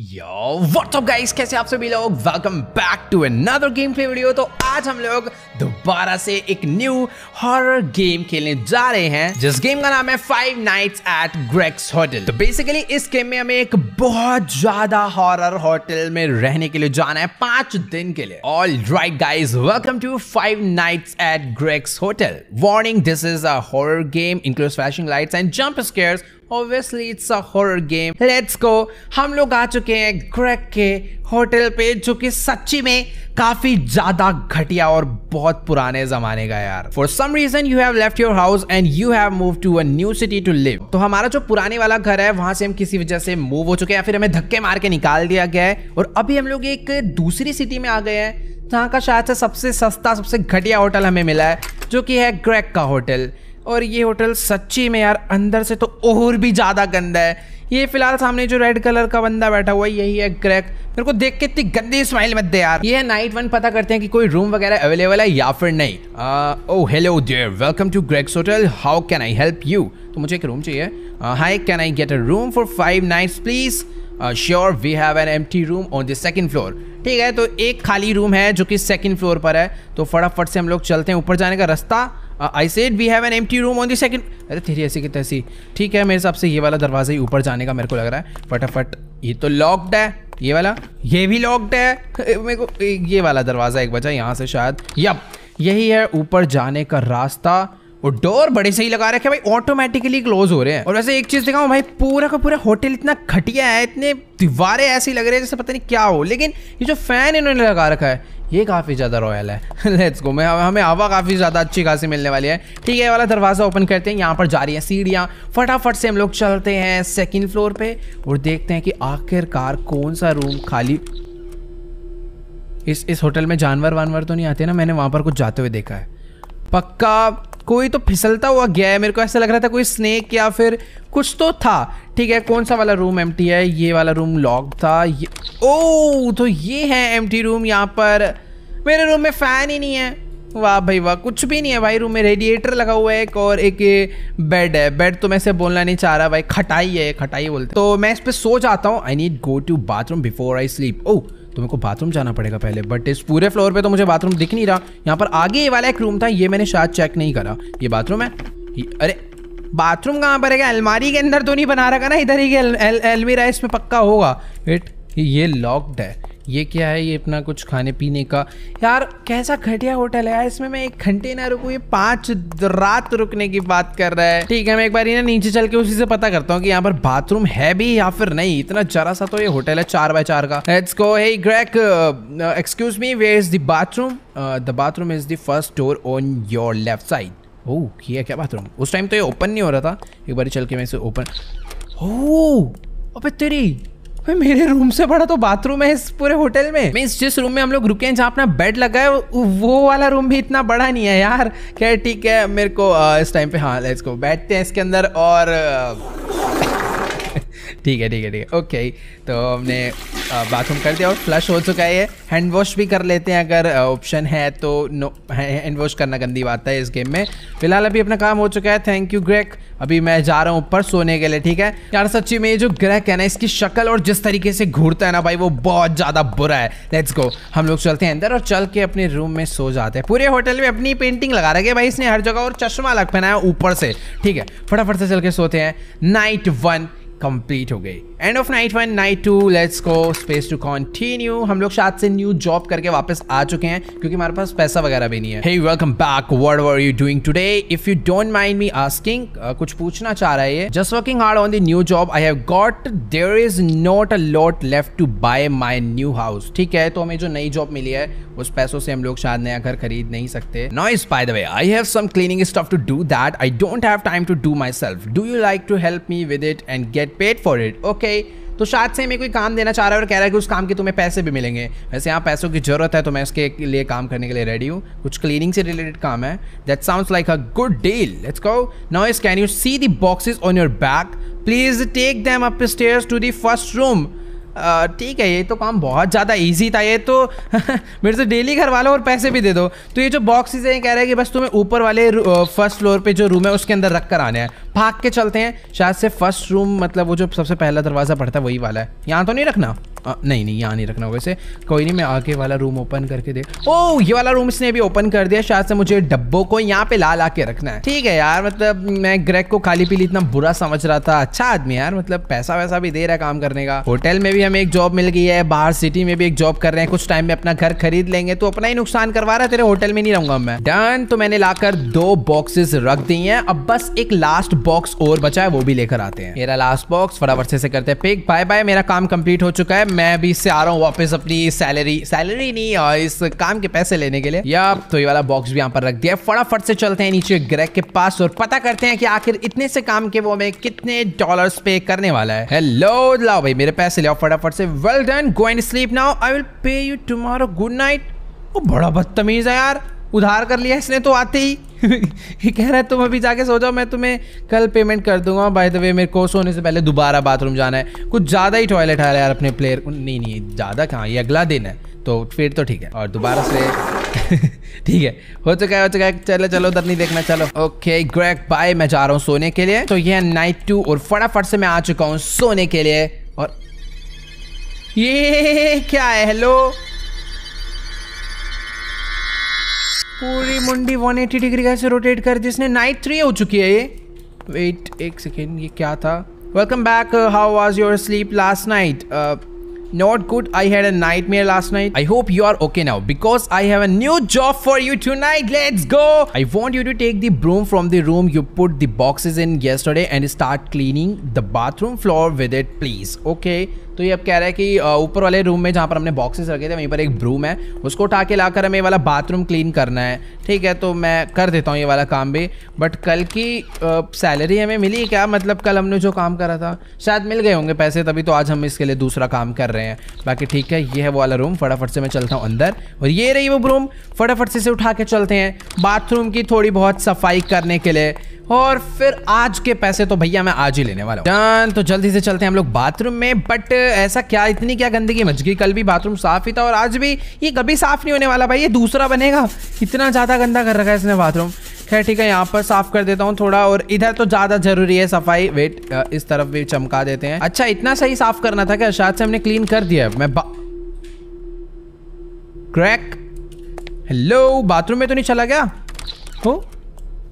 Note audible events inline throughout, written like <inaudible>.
यो WhatsApp guys कैसे आप सभी लोग? Back to another game play video तो आज हम लोग दोबारा से एक न्यू हॉरर गेम खेलने जा रहे हैं, जिस गेम का नाम है five nights at Greg's hotel तो बेसिकली इस गेम में हमें एक बहुत ज़्यादा हॉरर होटल में रहने के लिए जाना है पाँच दिन के लिए. All right guys welcome to five nights at Greg's hotel warning this is a horror game include flashing lights and jump scares obviously it's a horror game let's go हम लोग आ चुके हैं ग्रेक के होटल पे, जो कि सच्ची में काफ़ी ज़्यादा घटिया और बहुत पुराने जमाने का यार। For some reason you have left your house and you have move to a new city to live तो हमारा जो पुराने वाला घर है, वहाँ से हम किसी वजह से मूव हो चुके हैं फिर हमें धक्के मार के निकाल दिया गया है। और अभी हम लोग एक दूसरी सिटी में आ गए हैं, जहाँ का शायद से सबसे सस्ता, सबसे घटिया होटल हमें मिला है, जो कि है ग्रेक का होटल और ये होटल सच्ची में यार अंदर से तो और भी ज़्यादा गंदा है। ये फ़िलहाल सामने जो रेड कलर का बंदा बैठा हुआ है, यही है क्रैक मेरे को देख के इतनी गंदी स्माइल मत दे यार। ये नाइट वन पता करते हैं कि कोई रूम वगैरह अवेलेबल है या फिर नहीं। ओ hello dear welcome to Greg's hotel how can I help you तो मुझे एक रूम चाहिए। Hi can I get a room for five nights please sure we have an M room on the second floor ठीक है तो एक खाली room है जो कि सेकेंड फ्लोर पर है। तो फटाफट से हम लोग चलते हैं ऊपर जाने का रास्ता। I said we have an M room on the second अरे तेरी ऐसी की तैसी। ठीक है, मेरे हिसाब से ये वाला दरवाज़ा ही ऊपर जाने का मेरे को लग रहा है। फटाफट। ये तो लॉक्ड है। ये वाला? ये भी लॉक्ड है। मेरे को ये वाला दरवाज़ा एक बचा यहाँ से शायद। यप यही है ऊपर जाने का रास्ता। वो डोर बड़े सही लगा रखे भाई ऑटोमेटिकली क्लोज हो रहे हैं। और वैसे एक चीज़ दिखाऊँ, भाई, पूरा का पूरा होटल इतना घटिया है, इतने दीवारें ऐसी लग रही है जैसे पता नहीं क्या हो। लेकिन ये जो फ़ैन इन्होंने लगा रखा है, ये काफ़ी ज़्यादा रॉयल है। <laughs> लेट्स गो मैं हमें हवा काफ़ी ज़्यादा अच्छी खासी मिलने वाली है। ठीक है, ये वाला दरवाज़ा ओपन करते हैं, यहाँ पर जा रही है सीढ़ियाँ। फटाफट से हम लोग चलते हैं सेकेंड फ्लोर पे और देखते हैं कि आखिरकार कौन सा रूम खाली। इस इस होटल में जानवर वानवर तो नहीं आते ना? मैंने वहाँ पर कुछ जाते हुए देखा है। पक्का कोई तो फिसलता हुआ गया है। मेरे को ऐसा लग रहा था कोई स्नेक या फिर कुछ तो था। ठीक है, कौन सा वाला रूम एमटी है? ये वाला रूम लॉक था। ये ओ तो ये है एमटी रूम यहाँ पर। मेरे रूम में फ़ैन ही नहीं है। वाह भाई, वाह, कुछ भी नहीं है भाई। रूम में रेडिएटर लगा हुआ है एक और एक बेड है। बेड तो मैं से बोलना नहीं चाह रहा भाई। खटाई है, खटाई बोलते तो मैं इस पर सो जाता हूँ। I need go to bathroom before I sleep oh तो मेरे को बाथरूम जाना पड़ेगा पहले बट इस पूरे फ्लोर पे तो मुझे बाथरूम दिख नहीं रहा। यहाँ पर आगे ये वाला एक रूम था, ये मैंने शायद चेक नहीं करा। ये बाथरूम है? अरे बाथरूम कहाँ पर है अलमारी के अंदर तो नहीं बना रखा ना इधर ही एलमीरा इसमें पक्का होगा। वेट ये लॉक्ड है। ये क्या है? ये अपना कुछ खाने पीने का। यार, कैसा घटिया होटल है यार, इसमें मैं एक घंटे ना रुकू, ये पाँच रात रुकने की बात कर रहा है। ठीक है, मैं एक बार ना नीचे चल के उसी से पता करता हूँ कि यहाँ पर बाथरूम है भी या फिर नहीं। इतना जरा सा तो ये होटल है, चार बाय चार का। Let's go hey Greg excuse me where is the bathroom the bathroom is the first door on your left side oh किया क्या बाथरूम उस टाइम तो ये ओपन नहीं हो रहा था। एक बार चल के मैं इसे ओपन ओह अबे तेरी मेरे रूम से बड़ा तो बाथरूम है इस पूरे होटल में। मीन्स जिस रूम में हम लोग रुके हैं, जहाँ अपना बेड लगा है, वो वाला रूम भी इतना बड़ा नहीं है यार। क्या ठीक है, मेरे को इस टाइम पे हाँ इसको बैठते हैं इसके अंदर और ठीक है ठीक है ठीक है। ओके तो हमने बाथरूम कर दिया और फ्लश हो चुका है हैंड वॉश भी कर लेते हैं अगर ऑप्शन है तो नो हैंड वॉश करना गंदी बात है इस गेम में। फ़िलहाल अभी अपना काम हो चुका है। थैंक यू ग्रेक अभी मैं जा रहा हूँ ऊपर सोने के लिए, ठीक है? यार, सच्ची में ये जो ग्रेक है ना, इसकी शक्ल और जिस तरीके से घूरता है ना भाई, वो बहुत ज़्यादा बुरा है। लेट्स गो हम लोग चलते हैं अंदर और चल के अपने रूम में सो जाते हैं। पूरे होटल में अपनी पेंटिंग लगा रखे भाई इसने हर जगह और चश्मा लग पहना है ऊपर से। ठीक है, फटाफट से चल के सोते हैं। नाइट वन कंप्लीट हो गई। End of night one night two let's go space to continue हम लोग शायद से न्यू जॉब करके वापस आ चुके हैं, क्योंकि हमारे पास पैसा वगैरह भी नहीं है। Hey welcome back what were you doing today if you don't mind me asking कुछ पूछना चाह रहा है just working hard on the new job I have got there is not a lot left to buy my new house ठीक है तो हमें जो नई जॉब मिली है उस पैसों से हम लोग शायद नया घर खरीद नहीं सकते। Nice by the way I have some cleaning stuff to do that I don't have time to do myself do you like to help me with it and get paid for it okay तो शायद से मैं कोई काम देना चाह रहा है और कह रहा है कि उस काम के तुम्हें पैसे भी मिलेंगे। वैसे यहाँ पैसों की ज़रूरत है तो मैं उसके लिए काम करने के लिए रेडी हूँ। कुछ क्लीनिंग से रिलेटेड काम है। That sounds like a good deal let's go now is can you see the boxes on your back please take them up to the first room ठीक है, ये तो काम बहुत ज़्यादा इजी था, ये तो <laughs> मेरे से डेली घर वालों और पैसे भी दे दो। तो ये जो बॉक्सेस हैं कह रहे हैं कि बस तुम्हें ऊपर वाले फ़र्स्ट फ्लोर पे जो रूम है, उसके अंदर रख कर आने हैं। भाग के चलते हैं। शायद से फ़र्स्ट रूम मतलब वो जो सबसे पहला दरवाज़ा पड़ता है, वही वाला है। यहाँ तो नहीं रखना? नहीं नहीं, यहाँ नहीं रखना इसे। कोई नहीं, मैं आगे वाला रूम ओपन करके दे ओ ये वाला रूम इसने अभी ओपन कर दिया। शायद से मुझे डब्बों को यहाँ पे ला ला के रखना है। ठीक है यार मतलब मैं ग्रेक को खाली पीली इतना बुरा समझ रहा था। अच्छा आदमी यार मतलब पैसा वैसा भी दे रहा है काम करने का। होटल में भी हमें एक जॉब मिल गई है, बाहर सिटी में भी एक जॉब कर रहे हैं। कुछ टाइम में अपना घर खरीद लेंगे तो अपना ही नुकसान करवा रहा है। तेरे होटल में नहीं रहूँगा मैं। डन तो मैंने लाकर दो बॉक्सेस रख दी हैं। अब बस एक लास्ट बॉक्स और बचा है, वो भी लेकर आते हैं। मेरा लास्ट बॉक्स फटाफट से करते हैं। पिक बाय बाय मेरा काम कंप्लीट हो चुका है। मैं अभी इससे आ रहा हूँ वापस अपनी सैलरी सैलरी नहीं और इस काम के पैसे लेने के लिए। या तो ये वाला बॉक्स भी यहाँ पर रख दिया फटाफट से चलते हैं नीचे ग्रैक के पास और पता करते हैं कि आखिर इतने से काम के वो हमें कितने डॉलर्स पे करने वाला है। हेलो लाओ भाई, मेरे पैसे ले फटाफट से। Well done go and sleep now I will pay you tomorrow good night वो बड़ा बदतमीज है यार। उधार कर लिया इसने तो आते ही। <laughs> कह रहा है, तुम अभी जाके सो जाओ, मैं तुम्हें कल पेमेंट कर दूँगा। बाय द वे मेरे को सोने से पहले दोबारा बाथरूम जाना है। कुछ ज़्यादा ही टॉयलेट आ रहा है यार अपने प्लेयर को। नहीं नहीं, ज़्यादा कहाँ? ये अगला दिन है तो फिर तो ठीक है। और दोबारा से <laughs> ठीक है, हो चुका है, हो चुका है। चलो चलो, उधर नहीं देखना, चलो। ओके ग्रैक बाय मैं जा रहा हूँ सोने के लिए। तो ये नाइट टू और फटाफट से मैं आ चुका हूँ सोने के लिए। और ये क्या है? हेलो पूरी मुंडी 180 डिग्री कैसे रोटेट कर जिसने नाइट थ्री हो चुकी है ये वेट एक सेकेंड ये क्या था welcome back how was your sleep last night Not good. I had a nightmare last night. I hope you are okay now because I have a new job for you tonight. Let's go. I want you to take the broom from the room you put the boxes in yesterday and start cleaning the bathroom floor with it, please. Okay. तो ये अब कह रहा है कि ऊपर वाले room में जहाँ पर हमने बॉक्सेस रखे थे, वहीं पर एक ब्रूम है। उसको उठा के लाकर हमें वाला बाथरूम क्लीन करना है। ठीक है तो मैं कर देता हूँ ये वाला काम भी। बट कल की सैलरी हमें मिली क्या? मतलब कल हमने जो काम करा था, शायद मिल गए होंगे पैसे, तभी तो आज हम इसके लिए दूसरा काम कर रहे हैं। बाकी ठीक है, ये है वो वाला रूम फटाफट से मैं चलता हूँ अंदर। और ये रही वो रूम फटाफट से उठा के चलते हैं। बाथरूम की थोड़ी बहुत सफ़ाई करने के लिए। और फिर आज के पैसे तो भैया मैं आज ही लेने वाला हूँ। तो जल्दी से चलते हैं हम लोग बाथरूम में बट ऐसा क्या, इतनी क्या गंदगी मच गई? कल भी बाथरूम साफ़ ही था और आज भी ये कभी साफ़ नहीं होने वाला भाई, ये दूसरा बनेगा। इतना ज़्यादा गंदा कर रखा है इसने बाथरूम। खैर, ठीक है, यहाँ पर साफ़ कर देता हूँ थोड़ा और इधर तो ज़्यादा ज़रूरी है सफ़ाई। वेट इस तरफ़ भी चमका देते हैं। अच्छा इतना सही साफ़ करना था क्या? शायद से हमने क्लीन कर दिया मैं क्रैक हेलो बाथरूम में तो नहीं चला गया हो?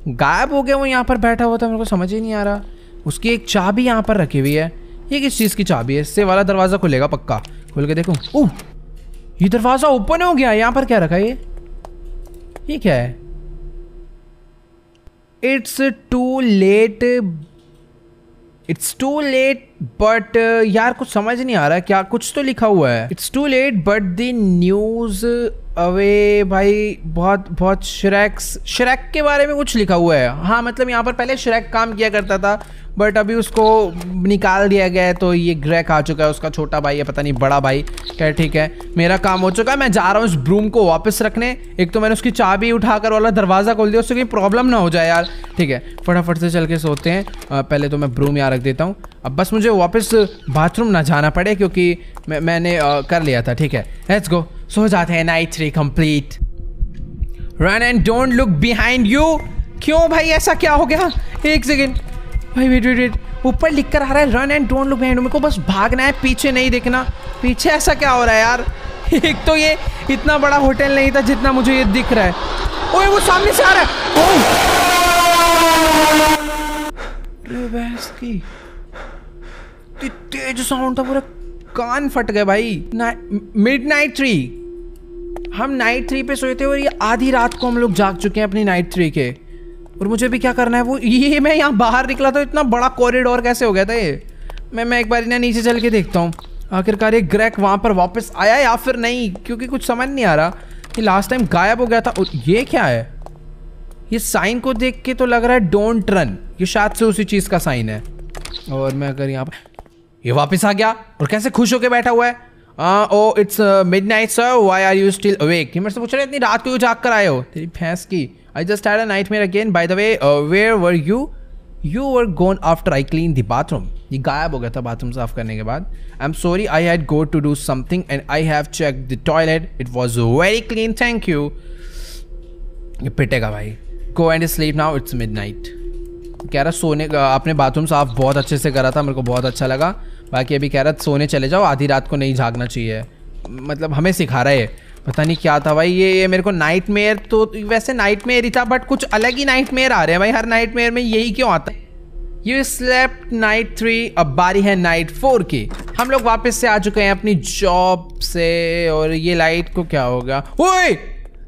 गायब हो गया वो यहाँ पर बैठा हुआ था, मेरे को समझ ही नहीं आ रहा। उसकी एक चाबी यहाँ पर रखी हुई है। ये किस चीज़ की चाबी है? इससे वाला दरवाज़ा खुलेगा पक्का। खुल के देखो? ओह! ये दरवाज़ा ओपन हो गया यहाँ पर क्या रखा है ये? ये क्या है? It's too late it's too late but यार, कुछ समझ नहीं आ रहा क्या, कुछ तो लिखा हुआ है। It's too late but the news away भाई, बहुत बहुत श्रैक्स श्रैक के बारे में कुछ लिखा हुआ है। हाँ मतलब यहाँ पर पहले श्रैक काम किया करता था बट अभी उसको निकाल दिया गया है तो ये ग्रैक आ चुका है, उसका छोटा भाई है, पता नहीं, बड़ा भाई। क्या ठीक है। मेरा काम हो चुका है मैं जा रहा हूँ इस ब्रूम को वापस रखने। एक तो मैंने उसकी चाबी उठाकर वाला दरवाज़ा खोल दिया उससे कोई प्रॉब्लम ना हो जाए यार। ठीक है फटाफट से चल के सोते हैं। पहले तो मैं ब्रूम यहाँ रख देता हूँ। अब बस मुझे वापस बाथरूम ना जाना पड़े क्योंकि मैं मैंने आ, कर लिया था ठीक है। लेट्स गो सो जाते हैं night three complete run and don't look behind you क्यों भाई ऐसा क्या हो गया? एक सेकेंड भाई वेट वेट वेट ऊपर लिख कर आ रहा है run and don't look behind मेरे को बस भागना है पीछे नहीं देखना। पीछे ऐसा क्या हो रहा है यार? <laughs> एक तो ये इतना बड़ा होटल नहीं था जितना मुझे ये दिख रहा है। ओए, वो सामने से आ रहा है। की। तेज साउंड था, पूरा कान फट गए भाई। मिड नाइट थ्री हम नाइट थ्री पे सोए थे और ये आधी रात को हम लोग जाग चुके हैं अपनी नाइट थ्री के। और मुझे भी क्या करना है, वो <laughs> ये मैं यहाँ बाहर निकला तो इतना बड़ा कॉरिडोर कैसे हो गया था ये? मैं मैं एक बार इन्हें नीचे चल के देखता हूँ। आखिरकार ये ग्रैक वहाँ पर वापस आया या फिर नहीं? क्योंकि कुछ समझ नहीं आ रहा ये लास्ट टाइम गायब हो गया था। और ये क्या है? ये साइन को देख के तो लग रहा है डोंट रन ये शायद से उसी चीज़ का साइन है। और मैं अगर यहाँ पर ये वापस आ गया और कैसे खुश होके बैठा हुआ है? ओ it's midnight sir why are you still awake मेरे से पूछ रहे इतनी रात को जाग कर आए हो? तेरी भैंस की I just had a nightmare again by the way where were you you were gone after I clean the bathroom ये गायब हो गया था बाथरूम साफ़ करने के बाद। I am sorry I had go to do something and I have check the toilet it was very clean thank you ये पिटेगा भाई। Go and sleep now it's midnight कह रहा सोने का आपने बाथरूम साफ़ बहुत अच्छे से करा था, मेरे को बहुत अच्छा लगा। बाकी अभी कह रहा सोने चले जाओ, आधी रात को नहीं जागना चाहिए। मतलब हमें सिखा रहा है पता नहीं क्या था भाई, ये ये मेरे को नाइट मेयर तो वैसे नाइट मेयर ही था बट कुछ अलग ही नाइट मेयर आ रहे हैं भाई, हर नाइट मेयर में यही क्यों आता है? यू स्लेप्ट नाइट थ्री अब बारी है नाइट फोर की। हम लोग वापस से आ चुके हैं अपनी जॉब से, और ये लाइट को क्या हो गया? ओए!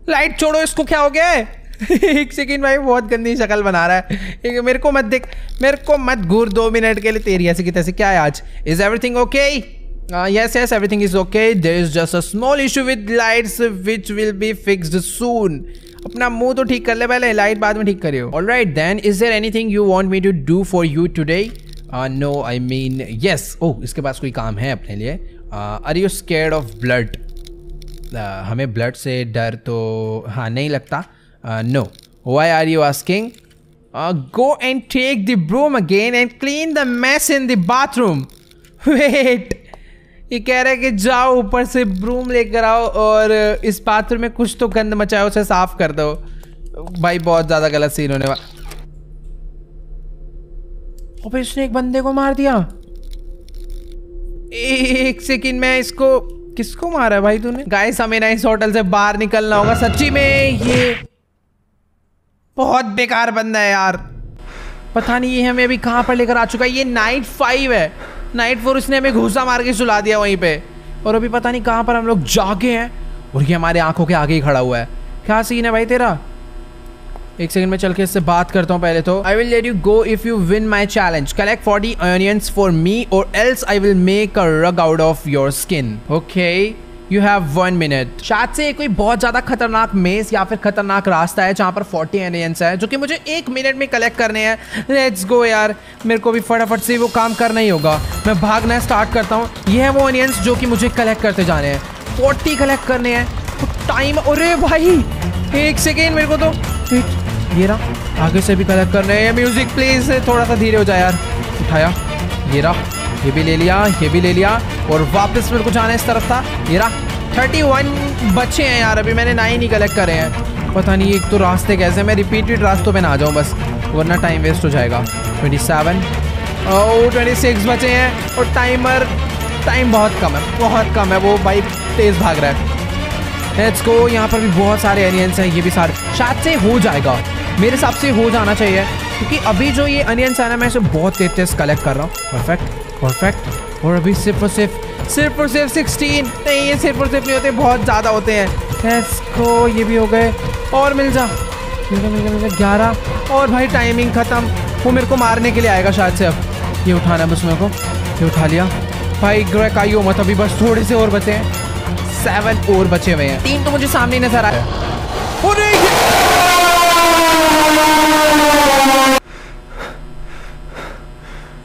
लाइट छोड़ो, इसको क्या हो गया <laughs> एक सेकेंड भाई, बहुत गंदी शक्ल बना रहा है। मेरे को मत देख, मेरे को मत घूर दो मिनट के लिए तेरी ऐसे की तैसे। क्या है आज? Is everything okay yes yes, everything is okay. There is just a small issue with lights, which will be fixed soon. अपना मुँह तो ठीक कर ले, पहले लाइट बाद में ठीक करियो। All right then is there anything you want me to do for you today no I mean yes oh इसके पास कोई काम है अपने लिए। Are you scared of blood हमें ब्लड से डर तो हाँ नहीं लगता। No why are you asking go and take the broom again and clean the mess in the bathroom wait ये कह रहे हैं कि जाओ, ऊपर से ब्रूम लेकर आओ और इस बाथरूम में कुछ तो गंद मचाओ, उसे साफ़ कर दो। भाई, बहुत ज़्यादा गलत सीन होने वाला। इसने एक बंदे को मार दिया। एक सेकंड में इसको किसको मारा है भाई तूने? गाइस हमें ना इस होटल से बाहर निकलना होगा, सच्ची में ये बहुत बेकार बंदा है यार। पता नहीं ये हमें अभी कहाँ पर लेकर आ चुका है, ये नाइट फाइव है। नाइट फोर उसने हमें घूसा मार के सुला दिया वहीं पे। और अभी पता नहीं कहाँ पर हम लोग जागे हैं और ये हमारे आँखों के आगे ही खड़ा हुआ है। क्या सीन है भाई तेरा? एक सेकंड में चल के इससे बात करता हूँ पहले तो। I will let you go if you win my challenge collect forty onions for me or else I will make a rug out of your skin okay you have one minute शायद से कोई बहुत ज़्यादा खतरनाक मेज या फिर खतरनाक रास्ता है जहाँ पर फोर्टी एनियंस है, जो कि मुझे एक मिनट में कलेक्ट करने हैं। लेट्स गो यार। मेरे को भी फटाफट से वो काम करना ही होगा। मैं भागना स्टार्ट करता हूँ। ये है वो एनियंस जो कि मुझे कलेक्ट करते जाने हैं। फोर्टी कलेक्ट करने हैं। तो टाइम अरे भाई! एक सेकेंड मेरे को तो ये रहा। आगे से भी कलेक्ट करने हैं। म्यूज़िक प्लीज़ थोड़ा सा धीरे हो जाए यार। उठाया। ये रहा। ये भी ले लिया, ये भी ले लिया और वापस मेरे को जाना इस तरफ़ था। ये रहा थर्टी वन बच्चे हैं यार, अभी मैंने नाइन ही कलेक्ट करे हैं। पता नहीं एक तो रास्ते कैसे मैं रिपीटेड रास्तों पे ना आ जाऊँ बस, वरना टाइम वेस्ट हो जाएगा। ट्वेंटी सेवन और ट्वेंटी सिक्स बचे हैं और टाइमर टाइम बहुत कम है, बहुत कम है, वो बाइक तेज़ भाग रहा है। लेट्स गो यहाँ पर भी बहुत सारे अनियंस हैं, ये भी सारे, शायद से हो जाएगा। मेरे हिसाब से हो जाना चाहिए। क्योंकि अभी जो ये अनियंस है मैं इसे बहुत तेज तेज कलेक्ट कर रहा हूँ। परफेक्ट परफेक्ट और अभी सिर्फ़ और सिर्फ़ सिर्फ़ और सिर्फ़ सिक्सटीन नहीं, ये सिर्फ़ और सिर्फ़ नहीं होते, बहुत ज़्यादा होते हैं। इसको ये भी हो गए। और मिल जा। मिल मिल मिल गया ग्यारह। और भाई टाइमिंग ख़त्म। वो मेरे को मारने के लिए आएगा शायद से अब। ये उठाना बस मेरे को। ये उठा लिया। भाई ग्रैक आई हो मत। अभी बस थोड़े से और बचे हैं। सेवन और बचे हुए हैं। तीन तो मुझे सामने नज़र आए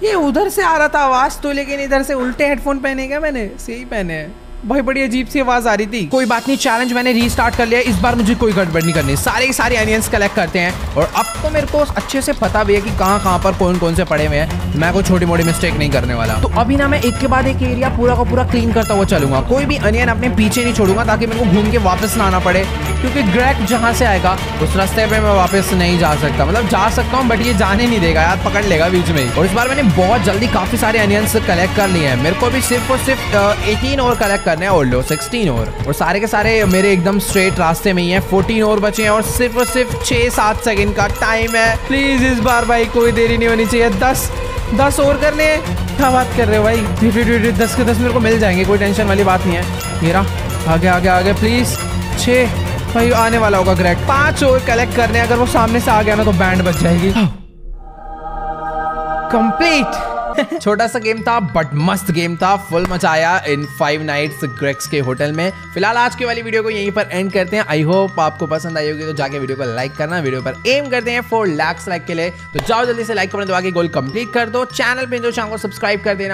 ये उधर से आ रहा था आवाज़ तो लेकिन इधर से उल्टे हेडफोन पहने क्या मैंने? सही पहने हैं। भाई बड़ी अजीब सी आवाज़ आ रही थी। कोई बात नहीं चैलेंज मैंने रीस्टार्ट कर लिया। इस बार मुझे कोई गड़बड़ नहीं करनी। सारे सारे एनियंस कलेक्ट करते हैं। और अब तो मेरे को अच्छे से पता भी है कि कहाँ कहाँ पर कौन कौन से पड़े हुए हैं। मैं कोई छोटी मोटी मिस्टेक नहीं करने वाला। तो अभी ना मैं एक के बाद एक एरिया पूरा का पूरा क्लीन करता हुआ चलूँगा। कोई भी अनियन अपने पीछे नहीं छोड़ूँगा ताकि मेरे को घूम के वापस ना आना पड़े। क्योंकि ग्रैक जहाँ से आएगा, उस रास्ते पर मैं वापस नहीं जा सकता। मतलब जा सकता हूँ बट ये जाने नहीं देगा यार, पकड़ लेगा बीच में और इस बार मैंने बहुत जल्दी काफ़ी सारे अनियंस कलेक्ट कर लिए हैं। मेरे को भी सिर्फ़ और सिर्फ़ एटीन और कलेक्ट करने हैं और लो सिक्सटी 16 ओवर और सारे के सारे मेरे एकदम स्ट्रेट रास्ते में ही हैं। 14 ओवर बचे हैं और सिर्फ़ और सिर्फ़ 6-7 सेकंड का टाइम है। प्लीज़ इस बार भाई कोई देरी नहीं होनी चाहिए। दस दस ओवर करने क्या बात कर रहे हो भाई? दस के दस मेरे को मिल जाएँगे, कोई टेंशन वाली बात नहीं है। मेरा आगे आगे आगे प्लीज़ छः भाई, आने वाला होगा ग्रैक पाँच ओवर कलेक्ट करने अगर वो सामने से आ गया ना तो बैंड बच जाएगी। कंप्लीट छोटा सा गेम था बट मस्त गेम था फुल मचाया इन फाइव नाइट्स ग्रेक्स के होटल में। फ़िलहाल आज की वाली वीडियो को यहीं पर एंड करते हैं। आई होप आपको पसंद आई होगी तो जाके वीडियो को लाइक करना। वीडियो पर एम करते हैं फोर लैक्स लाइक के लिए। तो जाओ जल्दी से लाइक करने दो आगे गोल कंप्लीट कर दो। चैनल पे जो शाम को सब्सक्राइब कर देना।